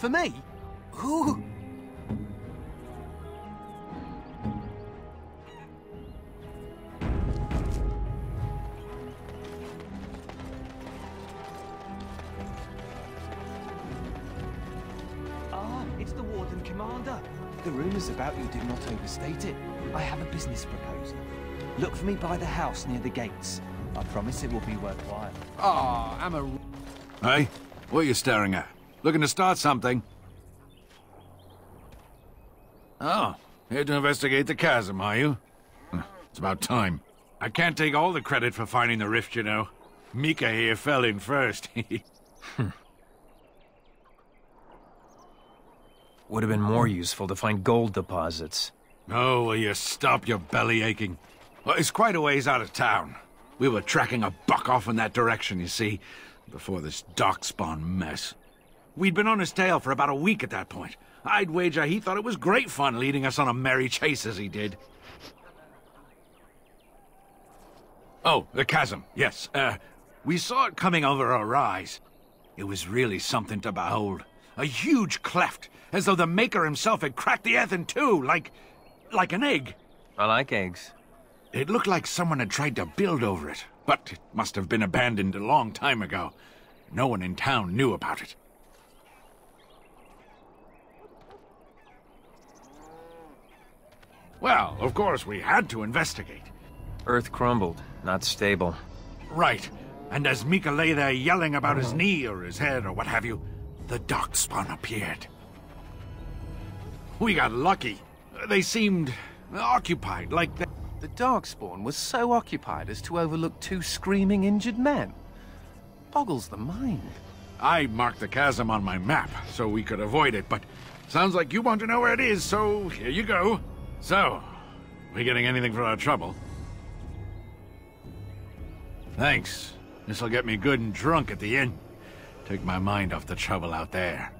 For me? Ooh. Ah, it's the Warden Commander. The rumours about you do not overstate it. I have a business proposal. Look for me by the house near the gates. I promise it will be worthwhile. Ah, I'm a... Hey, what are you staring at? Looking to start something? Oh, here to investigate the chasm, are you? It's about time. I can't take all the credit for finding the rift, you know. Mika here fell in first. Would have been more useful to find gold deposits. oh, will you stop your belly aching? Well, it's quite a ways out of town. We were tracking a buck off in that direction, you see, before this darkspawn mess. We'd been on his tail for about a week at that point. I'd wager he thought it was great fun leading us on a merry chase as he did. Oh, the chasm, yes. Uh, we saw it coming over a rise. It was really something to behold. A huge cleft, as though the Maker himself had cracked the earth in two, like... like an egg. I like eggs. It looked like someone had tried to build over it, but it must have been abandoned a long time ago. No one in town knew about it. Well, of course, we had to investigate. Earth crumbled, not stable. Right. And as Mika lay there yelling about his knee or his head or what have you, the Darkspawn appeared. We got lucky. They seemed occupied, like they... The Darkspawn was so occupied as to overlook two screaming injured men. Boggles the mind. I marked the chasm on my map so we could avoid it, but sounds like you want to know where it is, so here you go. So, we getting anything for our trouble? Thanks. This'll get me good and drunk at the inn. Take my mind off the trouble out there.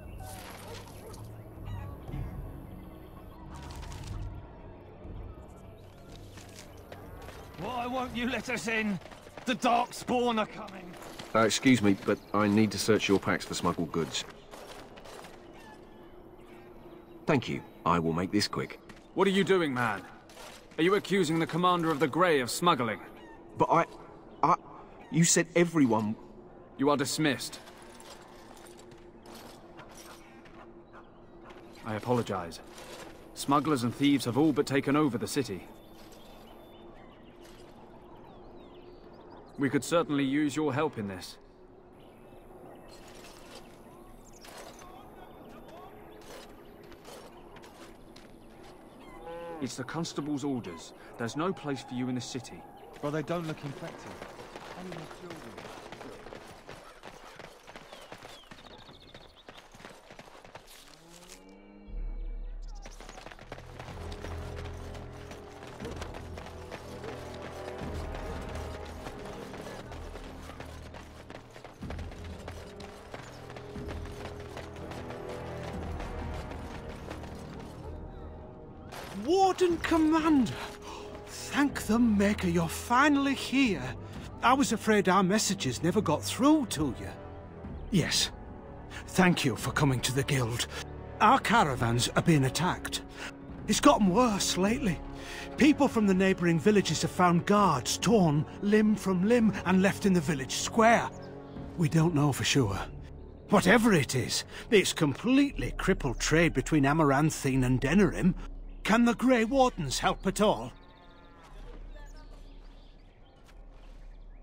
Why won't you let us in? The Darkspawn are coming. Uh, excuse me, but I need to search your packs for smuggled goods. Thank you. I will make this quick. What are you doing, man? Are you accusing the commander of the Grey of smuggling? But I... I... You said everyone... You are dismissed. I apologize. Smugglers and thieves have all but taken over the city. We could certainly use your help in this. It's the constable's orders. There's no place for you in the city. Well, they don't look infected. Warden Commander! Thank the Maker you're finally here. I was afraid our messages never got through to you. Yes. Thank you for coming to the Guild. Our caravans are being attacked. It's gotten worse lately. People from the neighbouring villages have found guards torn limb from limb and left in the village square. We don't know for sure. Whatever it is, it's completely crippled trade between Amaranthine and Denerim. Can the Grey Wardens help at all?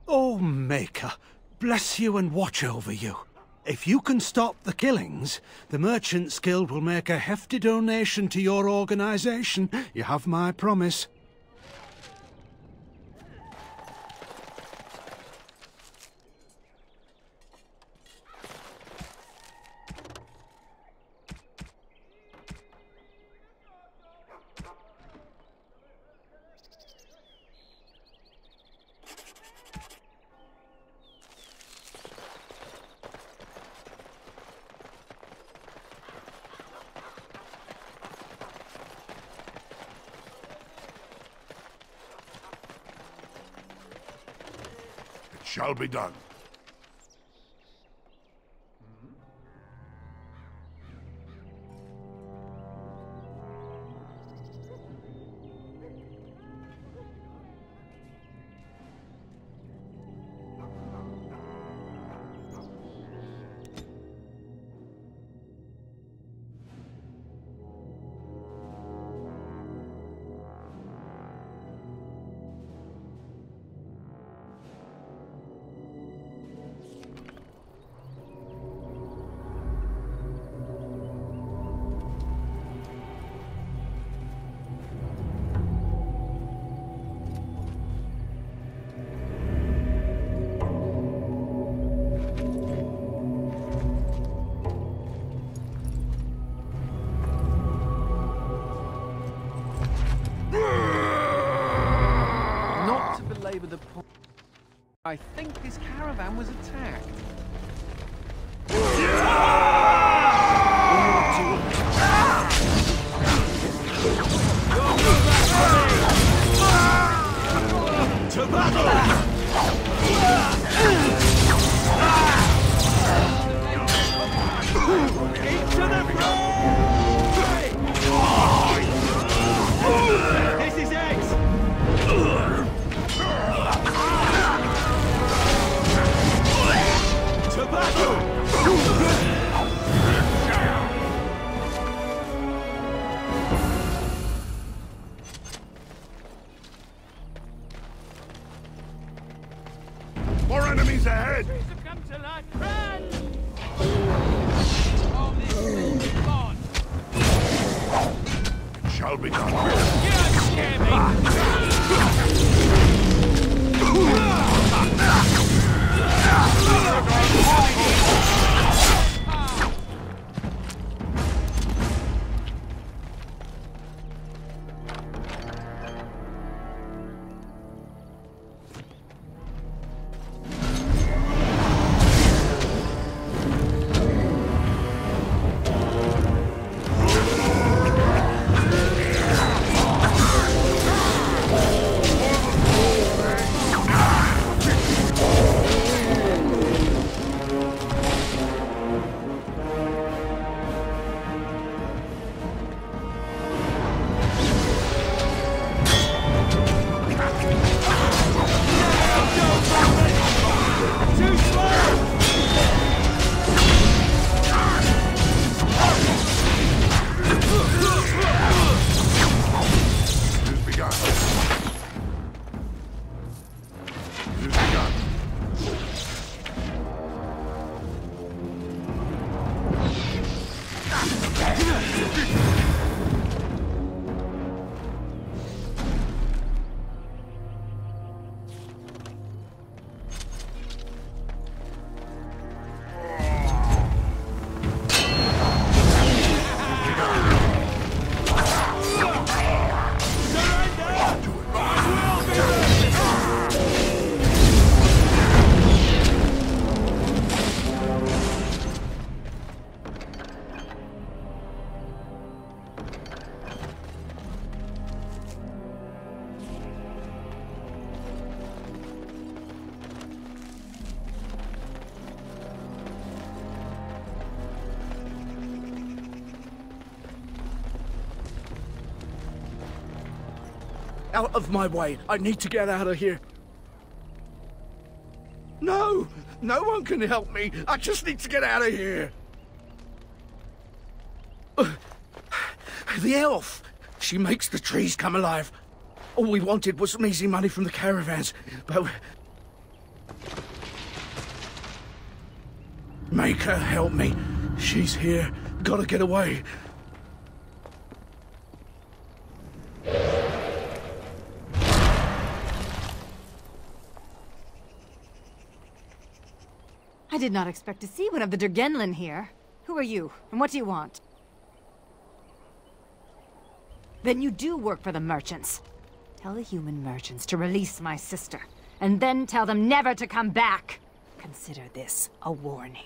Oh, Maker, bless you and watch over you. If you can stop the killings, the Merchants Guild will make a hefty donation to your organization. You have my promise. Shall be done. I think this caravan was attacked. Out of my way. I need to get out of here. No! No one can help me. I just need to get out of here. The elf. She makes the trees come alive. All we wanted was some easy money from the caravans, but... Make her help me. She's here. Gotta get away. I did not expect to see one of the durgen'len here. Who are you, and what do you want? Then you do work for the merchants. Tell the human merchants to release my sister, and then tell them never to come back. Consider this a warning.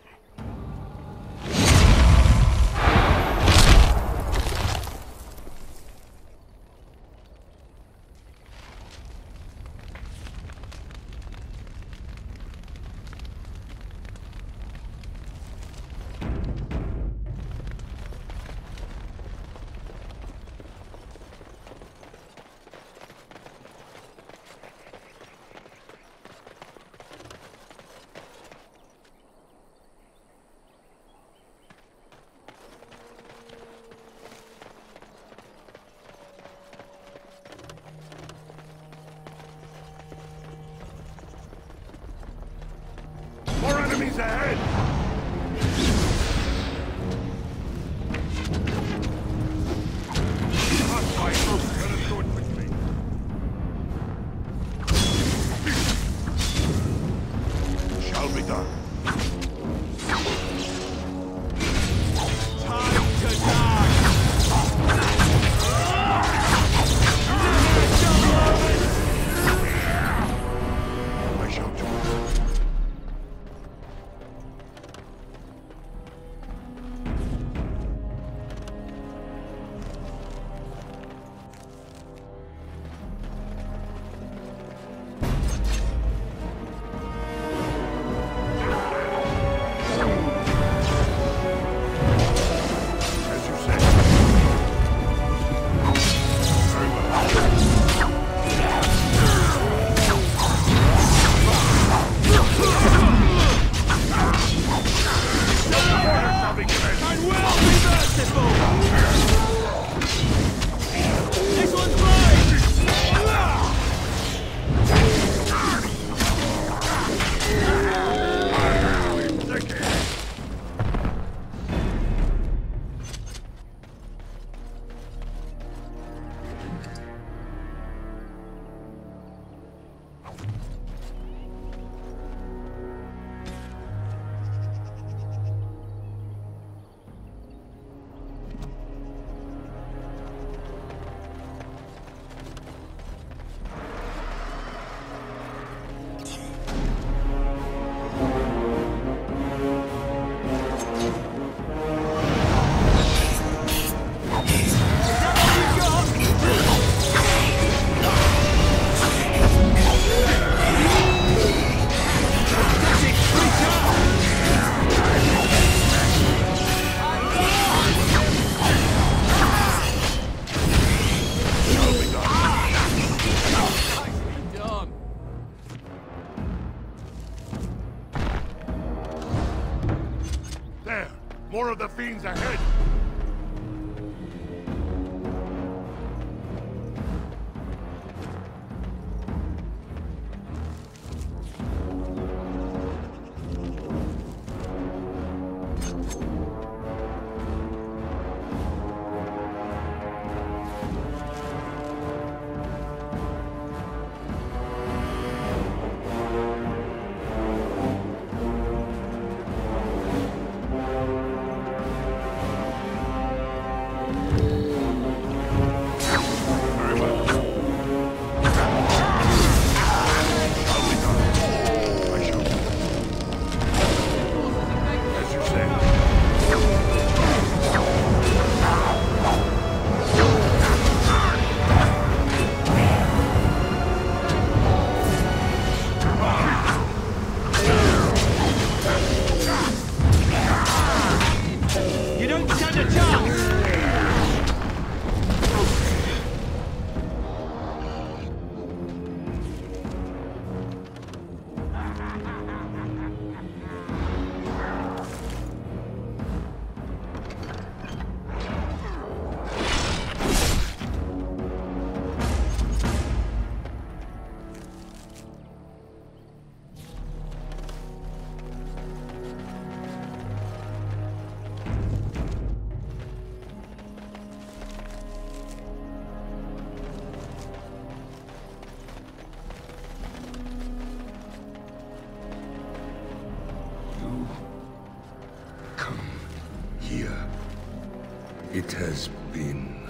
It has been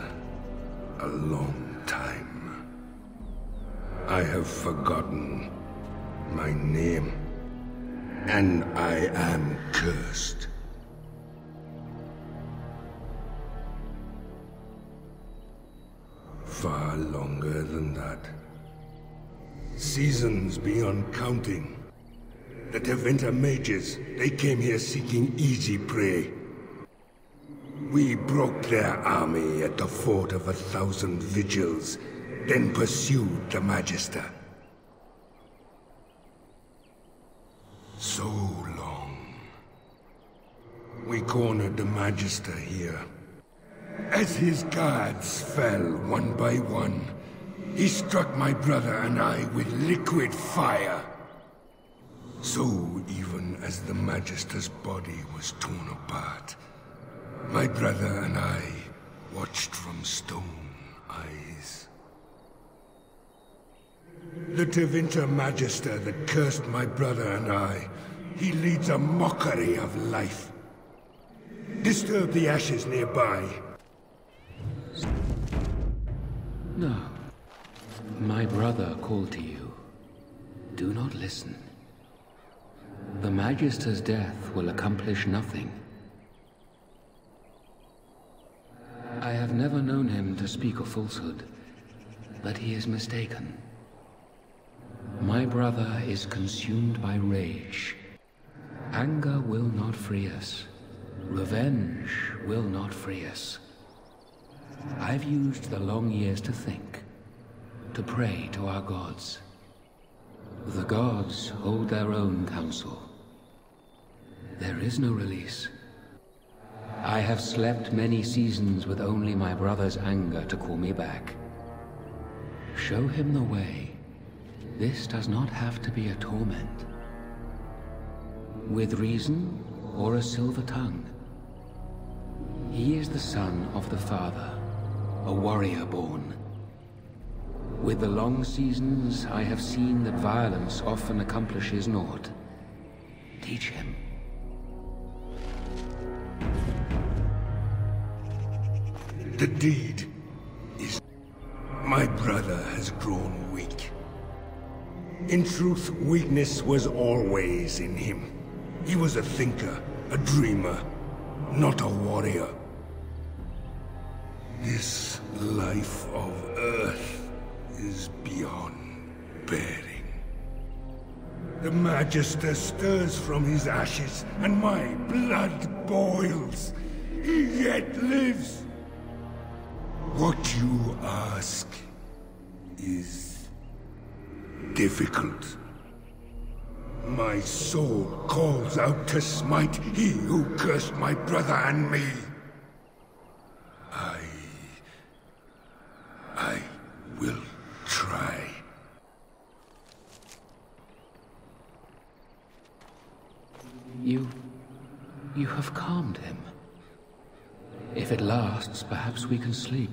a long time. I have forgotten my name, and I am cursed. Far longer than that. Seasons beyond counting. The Tevinter mages, they came here seeking easy prey. We broke their army at the Fort of a Thousand Vigils, then pursued the Magister. So long. We cornered the Magister here. As his guards fell one by one, he struck my brother and I with liquid fire. So even as the Magister's body was torn apart, my brother and I watched from stone eyes. The Tevinter Magister that cursed my brother and I, he leads a mockery of life. Disturb the ashes nearby. No. My brother called to you. Do not listen. The Magister's death will accomplish nothing. I have never known him to speak a falsehood, but he is mistaken. My brother is consumed by rage. Anger will not free us. Revenge will not free us. I've used the long years to think, to pray to our gods. The gods hold their own counsel. There is no release. I have slept many seasons with only my brother's anger to call me back. Show him the way. This does not have to be a torment. With reason or a silver tongue. He is the son of the father, a warrior born. With the long seasons, I have seen that violence often accomplishes naught. Teach him. The deed is... My brother has grown weak. In truth, weakness was always in him. He was a thinker, a dreamer, not a warrior. This life of Earth is beyond bearing. The Magister stirs from his ashes, and my blood boils. He yet lives. What you ask is difficult. My soul calls out to smite he who cursed my brother and me. I... I will try. You... you have calmed him. If it lasts, perhaps we can sleep.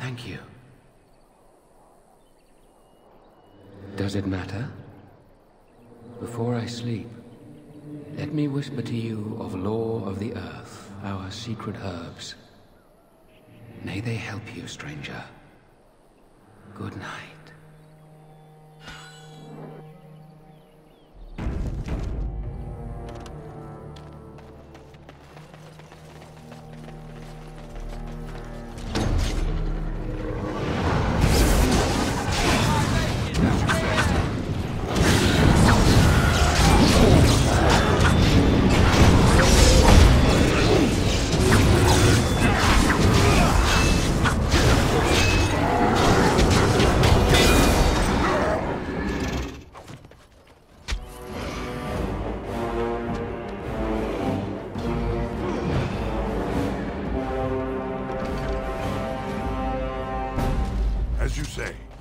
Thank you. Does it matter? Before I sleep, let me whisper to you of law of the earth, our secret herbs. May they help you, stranger. Good night. You say.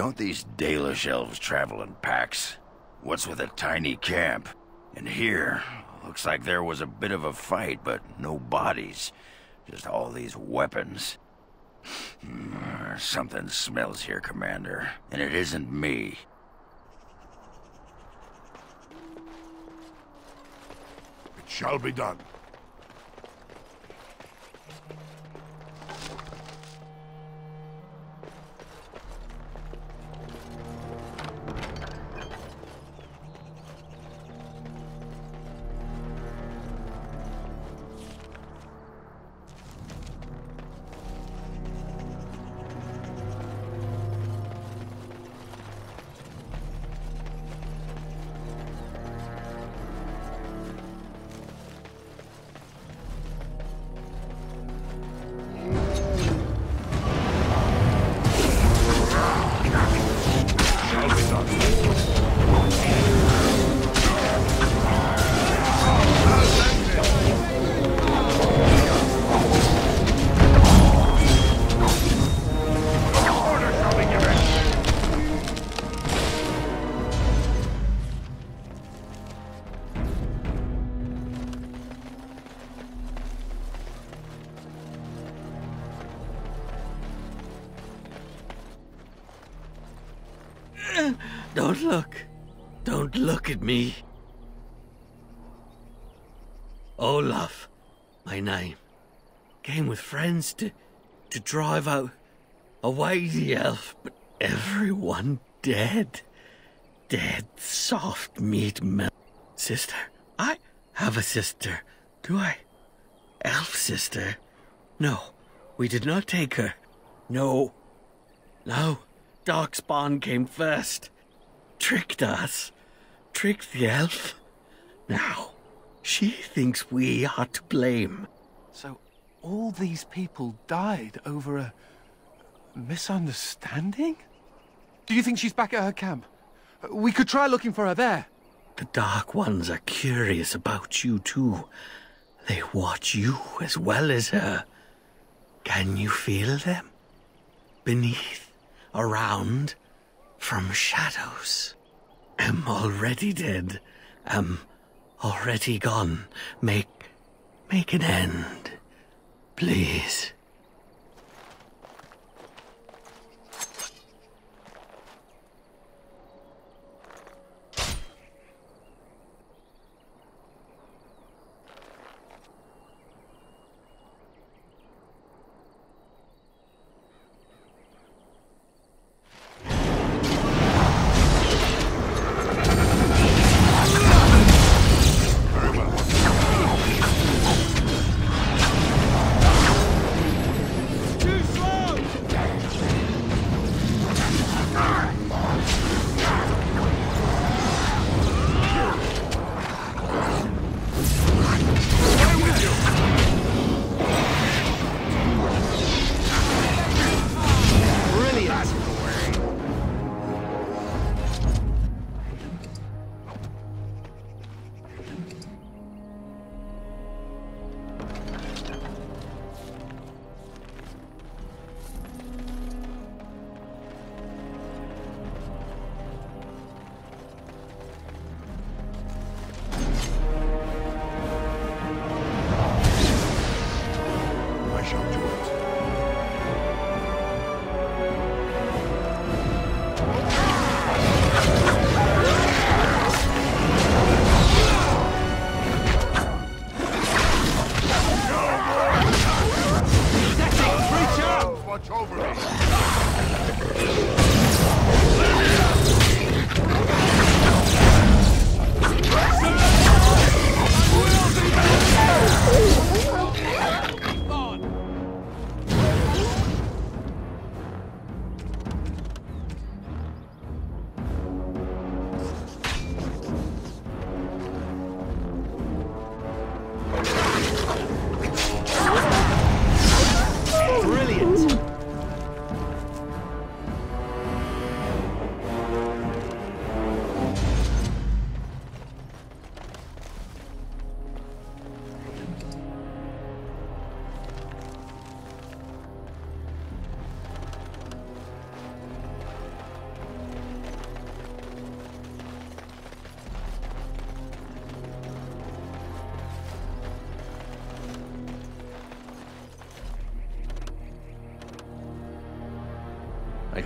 Don't these Dalish elves travel in packs? What's with a tiny camp? And here, looks like there was a bit of a fight, but no bodies. Just all these weapons. Something smells here, Commander, and it isn't me. It shall be done. Look. Don't look at me. Olaf, my name. Came with friends to to drive out away the elf, but everyone dead. Dead soft meat melt. Sister, I have a sister. Do I? Elf sister? No, we did not take her. No. No, Darkspawn came first. Tricked us. Tricked the elf. Now, she thinks we are to blame. So, all these people died over a misunderstanding? Do you think she's back at her camp? We could try looking for her there. The Dark Ones are curious about you, too. They watch you as well as her. Can you feel them? Beneath, around, from shadows. Am already dead. Am already gone. Make, make an end. Please.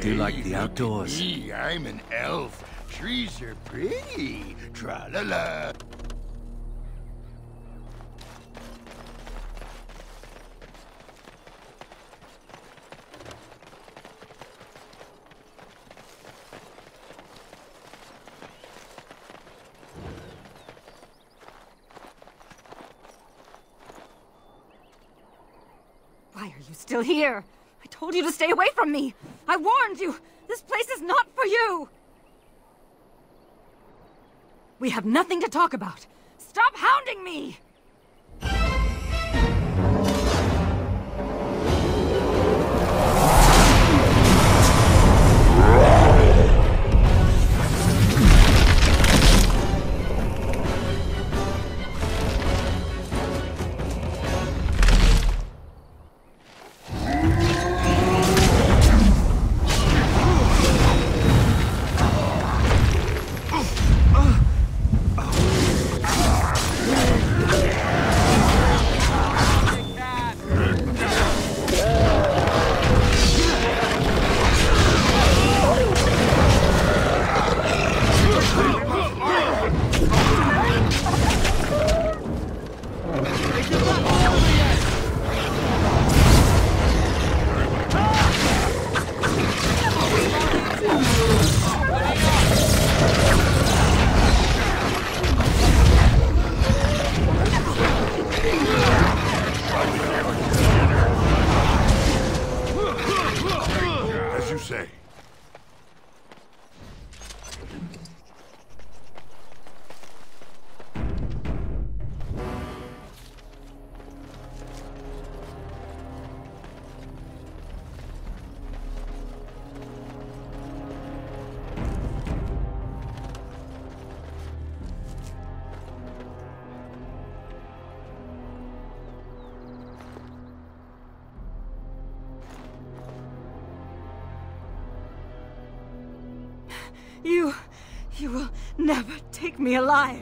Do like the look at outdoors. Me, I'm an elf. Trees are pretty. Tra la la. Why are you still here? I told you to stay away from me. I warned you. This place is not for you. We have nothing to talk about. Stop hounding me! Make it up! Me alive.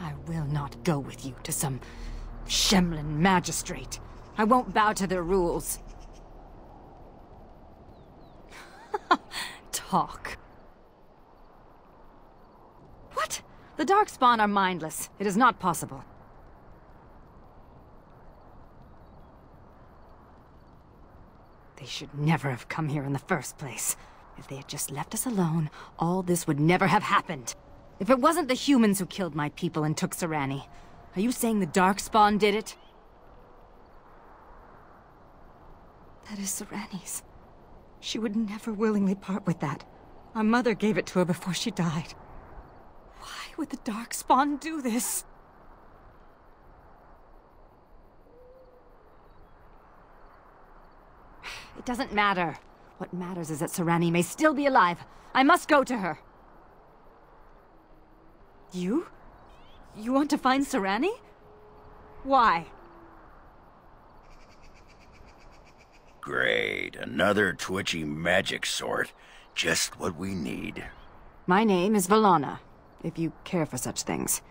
I will not go with you to some shemlen magistrate. I won't bow to their rules. Talk. What? The Darkspawn are mindless. It is not possible. Should never have come here in the first place. If they had just left us alone, all this would never have happened. If it wasn't the humans who killed my people and took Seranni, are you saying the Darkspawn did it? That is Seranni's. She would never willingly part with that. Our mother gave it to her before she died. Why would the Darkspawn do this? It doesn't matter. What matters is that Seranni may still be alive. I must go to her. You? You want to find Seranni? Why? Great. Another twitchy magic sort. Just what we need. My name is Velanna, if you care for such things.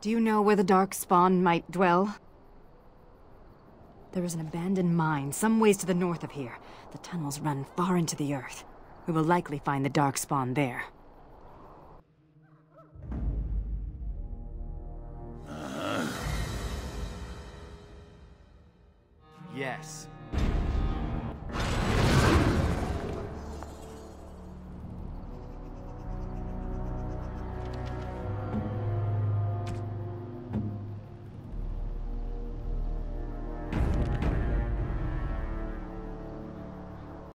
Do you know where the Darkspawn might dwell? There is an abandoned mine some ways to the north of here. The tunnels run far into the earth. We will likely find the Darkspawn there. Uh-huh. Yes,